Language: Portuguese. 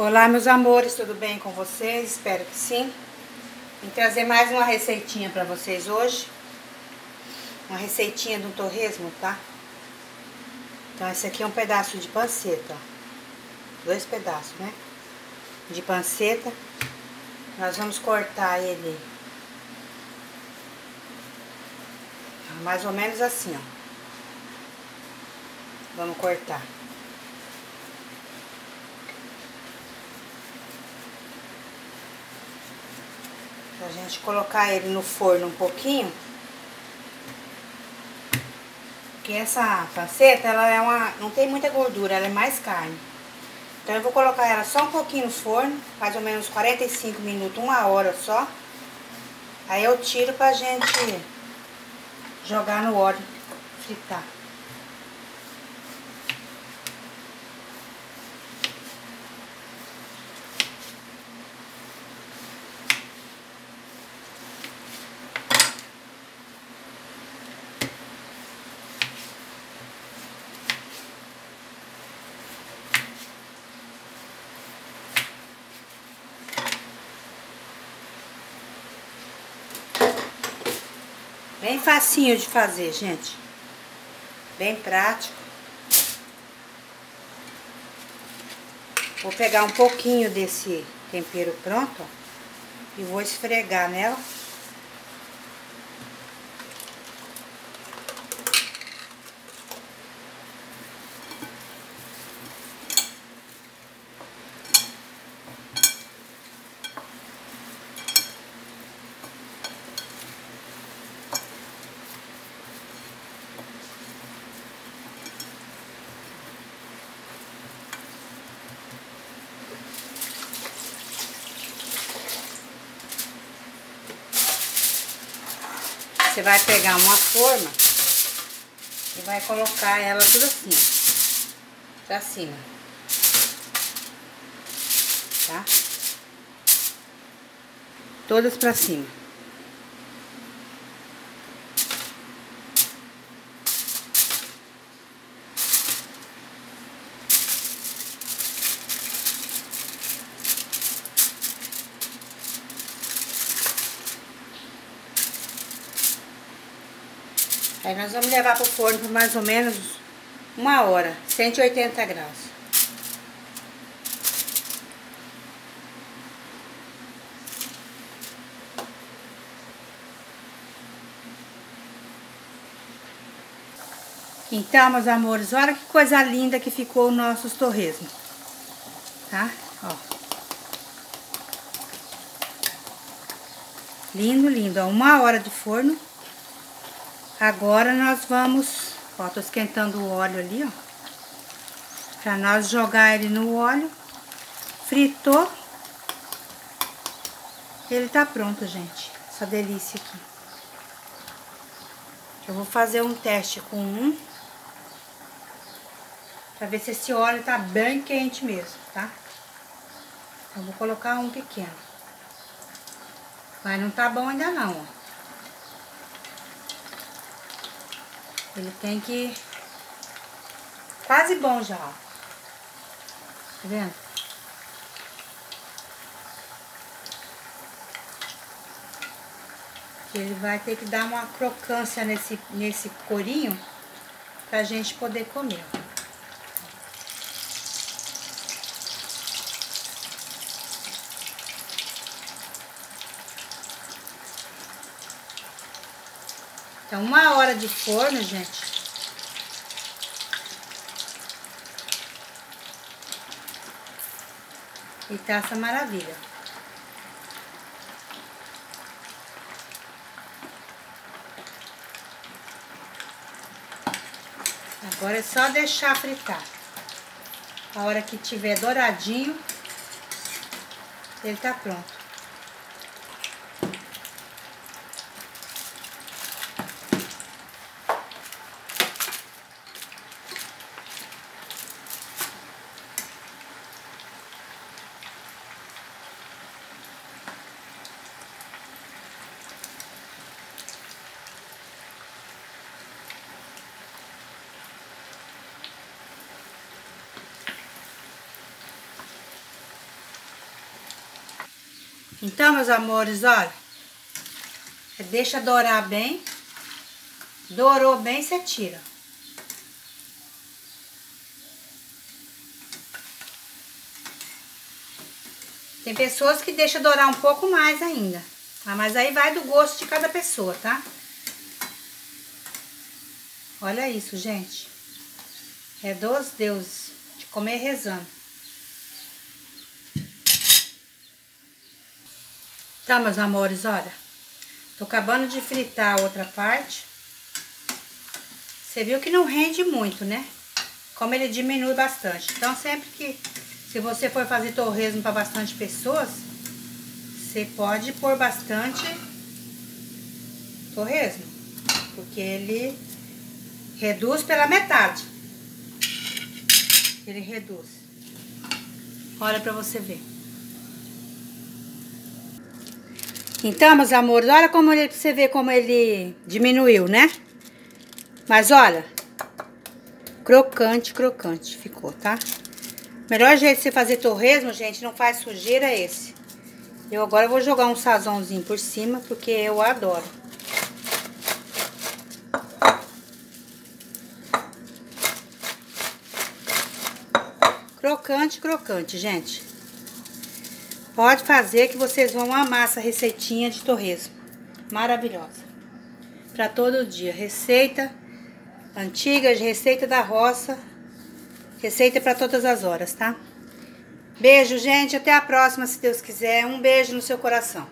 Olá meus amores, tudo bem com vocês? Espero que sim. Vim trazer mais uma receitinha pra vocês hoje. Uma receitinha do torresmo, tá? Então esse aqui é um pedaço de panceta. Dois pedaços, né? De panceta. Nós vamos cortar ele mais ou menos assim, ó. Vamos cortar. Pra gente colocar ele no forno um pouquinho. Porque essa panceta, ela é uma, não tem muita gordura, ela é mais carne. Então eu vou colocar ela só um pouquinho no forno, mais ou menos 45 minutos, uma hora só. Aí eu tiro pra gente jogar no óleo, fritar. Bem facinho de fazer, gente. Bem prático. Vou pegar um pouquinho desse tempero pronto, ó, e vou esfregar nela. Você vai pegar uma forma e vai colocar ela tudo assim, ó, pra cima. Tá? Todas pra cima. Aí nós vamos levar pro forno por mais ou menos uma hora, 180 graus. Então, meus amores, olha que coisa linda que ficou o nosso torresmo. Tá? Ó. Lindo, lindo. Ó, uma hora de forno. Agora nós vamos, ó, tô esquentando o óleo ali, ó. Pra nós jogar ele no óleo. Fritou. Ele tá pronto, gente. Essa delícia aqui. Eu vou fazer um teste com um. Pra ver se esse óleo tá bem quente mesmo, tá? Então, vou colocar um pequeno. Mas não tá bom ainda não, ó. Ele tem que... Quase bom já, ó. Tá vendo? Ele vai ter que dar uma crocância nesse, nesse corinho pra gente poder comer. Então, uma hora de forno, gente. E tá essa maravilha. Agora é só deixar fritar. A hora que tiver douradinho, ele tá pronto. Então, meus amores, olha. Deixa dourar bem. Dourou bem, você tira. Tem pessoas que deixam dourar um pouco mais ainda, tá? Mas aí vai do gosto de cada pessoa, tá? Olha isso, gente. É dos deuses de comer rezando. Tá, meus amores, olha. Tô acabando de fritar a outra parte. Você viu que não rende muito, né? Como ele diminui bastante. Então, sempre que... Se você for fazer torresmo para bastante pessoas, você pode pôr bastante torresmo. Porque ele reduz pela metade. Ele reduz. Olha pra você ver. Então, meus amores, olha como ele, pra você ver como ele diminuiu, né? Mas olha, crocante, crocante ficou, tá? Melhor jeito de você fazer torresmo, gente, não faz sujeira é esse. Eu agora vou jogar um sazãozinho por cima, porque eu adoro. Crocante, crocante, gente. Pode fazer que vocês vão amar essa receitinha de torresmo. Maravilhosa. Para todo dia. Receita antiga, receita da roça. Receita para todas as horas, tá? Beijo, gente. Até a próxima, se Deus quiser. Um beijo no seu coração.